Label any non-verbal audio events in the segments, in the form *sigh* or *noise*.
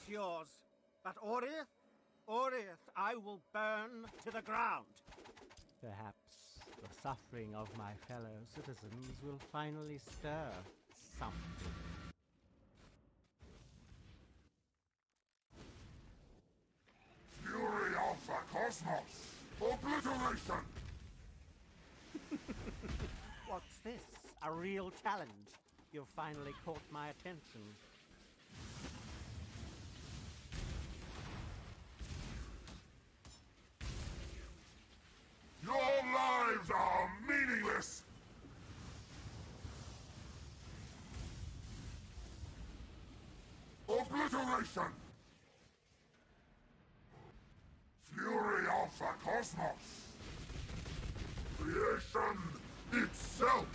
it's yours. But Oriath, Oriath, I will burn to the ground. Perhaps the suffering of my fellow citizens will finally stir something. Fury of the Cosmos! Obliteration! *laughs* What's this? A real challenge? You've finally caught my attention. Obliteration! Fury the Cosmos! Creation itself!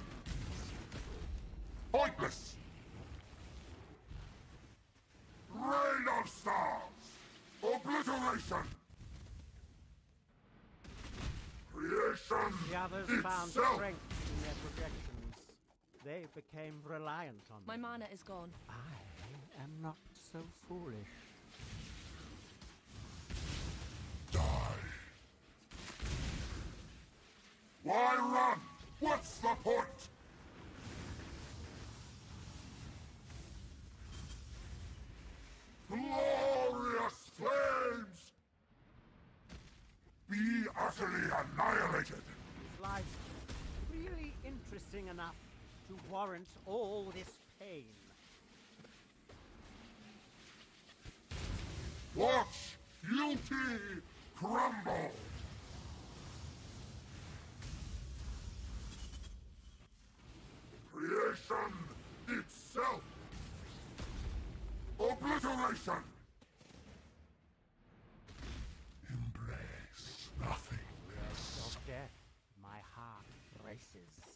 Pointless! Rain of Stars! Obliteration! Creation The others found itself! strength in their projections. They became reliant on My them. mana is gone. I am not so foolish. Die. Why run? What's the point? Glorious flames! Be utterly annihilated! Is life really interesting enough to warrant all this pain? Watch guilty crumble! Creation itself! Obliteration! Embrace nothingness. Of death, my heart races.